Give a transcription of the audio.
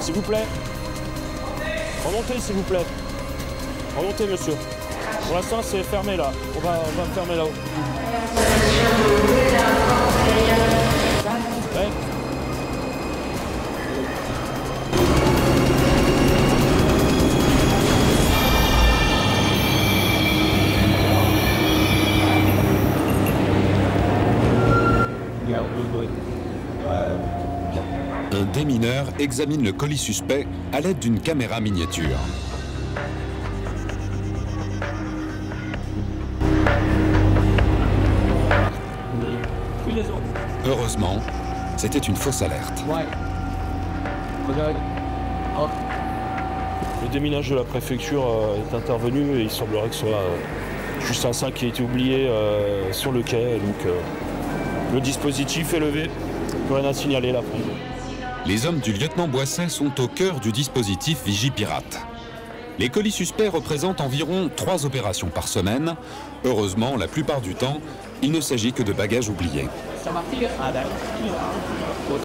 S'il vous plaît. Remontez, s'il vous plaît. Remontez, monsieur. Pour l'instant, c'est fermé là. On va, on va fermer là-haut. Un démineur examine le colis suspect à l'aide d'une caméra miniature. Heureusement, c'était une fausse alerte. Le déminage de la préfecture euh, est intervenu et il semblerait que ce soit euh, juste un sac qui a été oublié euh, sur le quai. Donc le dispositif est levé. Plus rien à signaler là. Les hommes du lieutenant Boisset sont au cœur du dispositif Vigipirate. Les colis suspects représentent environ trois opérations par semaine. Heureusement, la plupart du temps, il ne s'agit que de bagages oubliés.